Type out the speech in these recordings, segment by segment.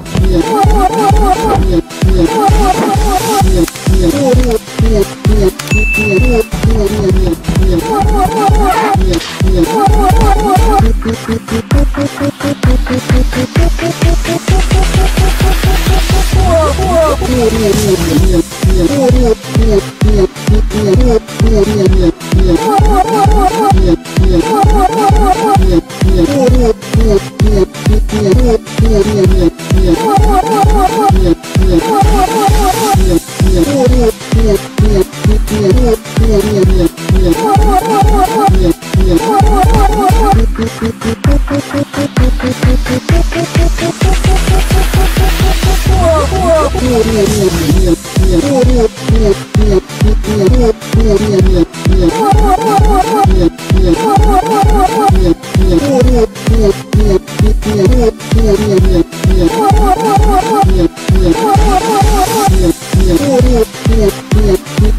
Whoa, whoa, whoa.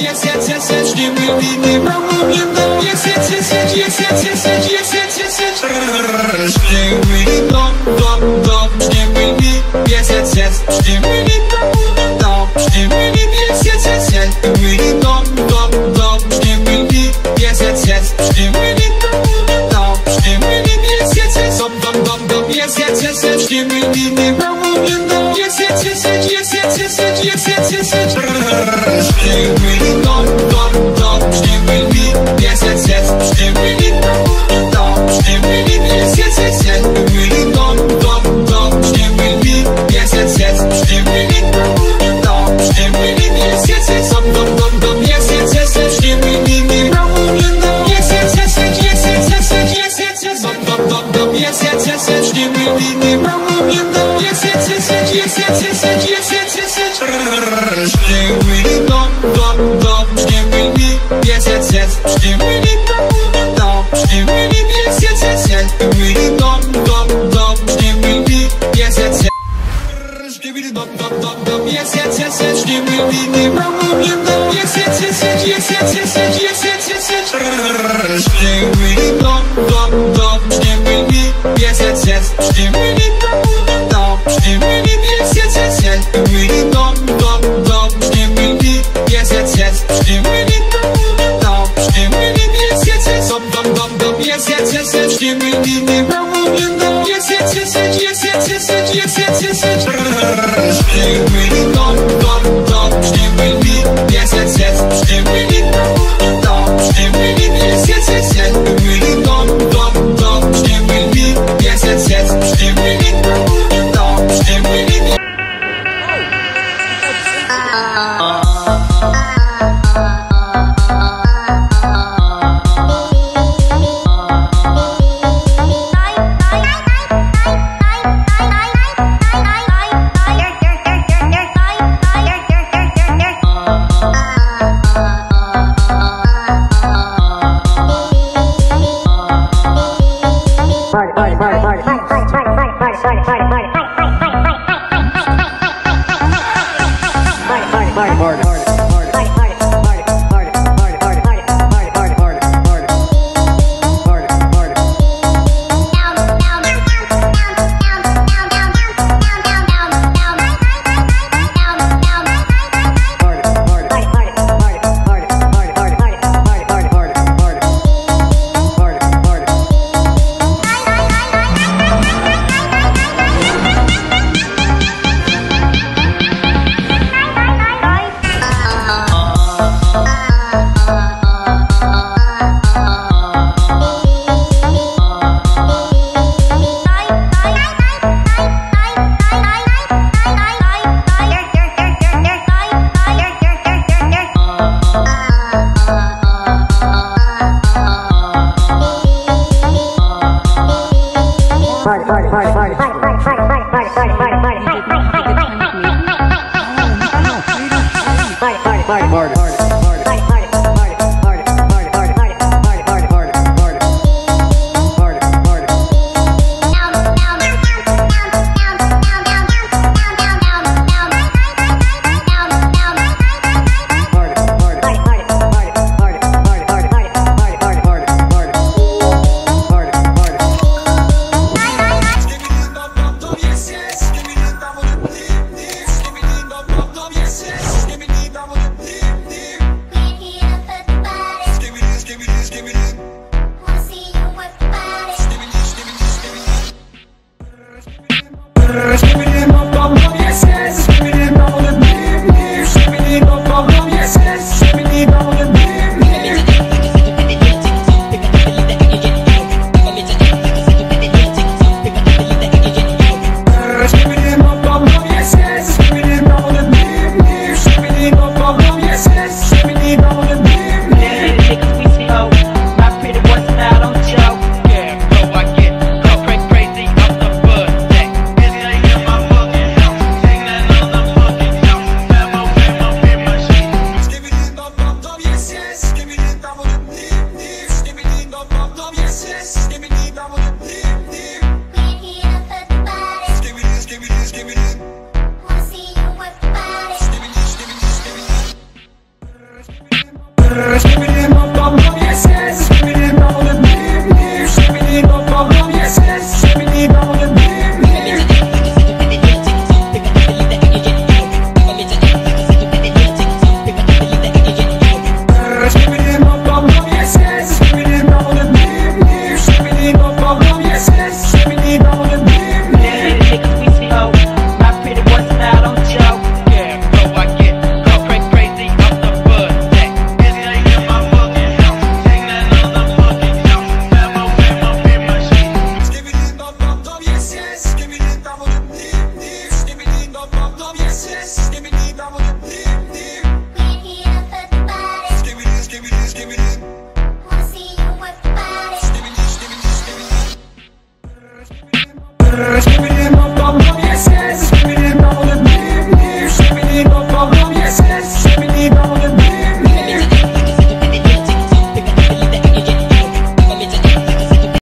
Yes, yes, yes, yes, give me Take me. Przyjmuj mi to, to, to Przyjmuj mi, yes, yes, yes Przyjmuj mi to, to, to Przyjmuj mi, yes, yes, yes Przyjmuj mi to, to, to Przyjmuj mi, yes, yes, yes Przyjmuj mi to, to, to Yes, yes, yes, yes Przyjmuj mi, nie mam take me Let's Give it